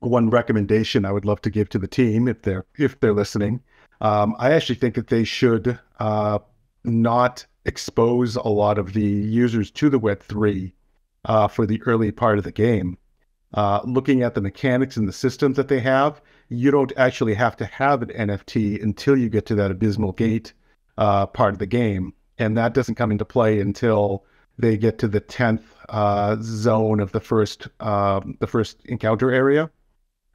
one recommendation I would love to give to the team if they're if they're listening. Um, I actually think that they should uh, not expose a lot of the users to the Web three uh, for the early part of the game. Uh, looking at the mechanics and the systems that they have, you don't actually have to have an NFT until you get to that abysmal gate uh, part of the game, and that doesn't come into play until they get to the tenth uh, zone of the first um, the first encounter area.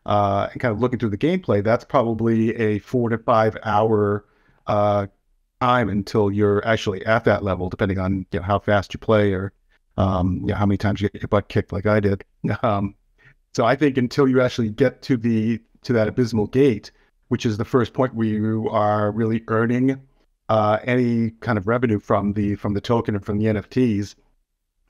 Uh, and kind of looking through the gameplay, that's probably a four to five hour uh, time until you're actually at that level, depending on you know, how fast you play or um, you know, how many times you get your butt kicked like I did. Um, so I think until you actually get to the to that abysmal gate, which is the first point where you are really earning uh, any kind of revenue from the from the token and from the NFTs,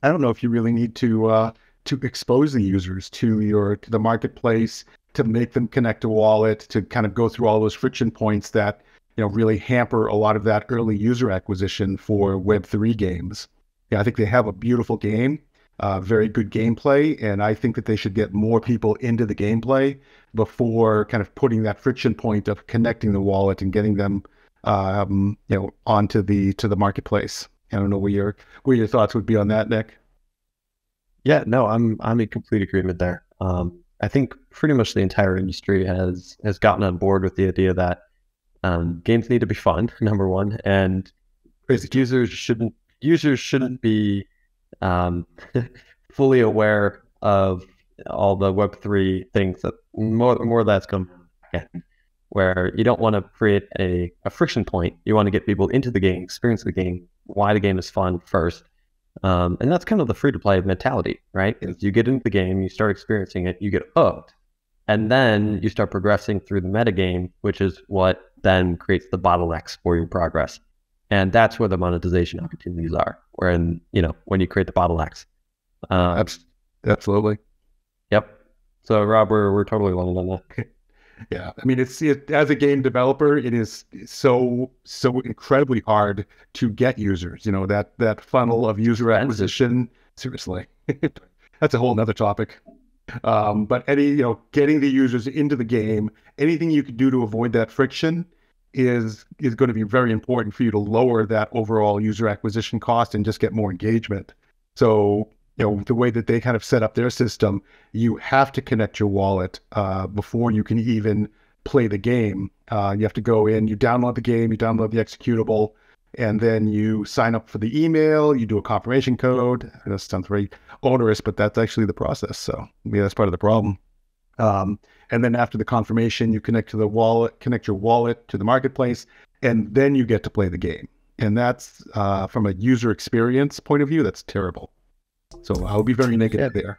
I don't know if you really need to uh, to expose the users to your to the marketplace to make them connect a wallet to kind of go through all those friction points that you know really hamper a lot of that early user acquisition for Web three games. Yeah, I think they have a beautiful game, uh, very good gameplay, and I think that they should get more people into the gameplay before kind of putting that friction point of connecting the wallet and getting them um, you know onto the to the marketplace. I don't know what your what your thoughts would be on that, Nick. Yeah, no, I'm I'm in complete agreement there. Um, I think pretty much the entire industry has has gotten on board with the idea that um, games need to be fun, number one, and users shouldn't users shouldn't be um, fully aware of all the Web three things that more more of that's going where you don't want to create a, a friction point. You want to get people into the game, experience the game, why the game is fun first. Um, and that's kind of the free to play mentality, right? Is you get into the game, you start experiencing it, you get hooked, and then you start progressing through the meta game, which is what then creates the bottlenecks for your progress. And that's where the monetization opportunities are. When you know when you create the bottlenecks. Uh, Absolutely. Yep. So Rob, we're we're totally aligned on that. Yeah, I mean, it's it, as a game developer, it is so so incredibly hard to get users. You know that that funnel of user acquisition. Seriously, that's a whole other topic. Um, but any you know, getting the users into the game, anything you can do to avoid that friction is is going to be very important for you to lower that overall user acquisition cost and just get more engagement. So you know the way that they kind of set up their system you have to connect your wallet uh, before you can even play the game. Uh, you have to go in you download the game you download the executable and then you sign up for the email you do a confirmation code. That sounds very onerous but that's actually the process so yeah that's part of the problem. Um, and then after the confirmation you connect to the wallet connect your wallet to the marketplace and then you get to play the game. And that's uh, from a user experience point of view that's terrible so I'll be very negative there.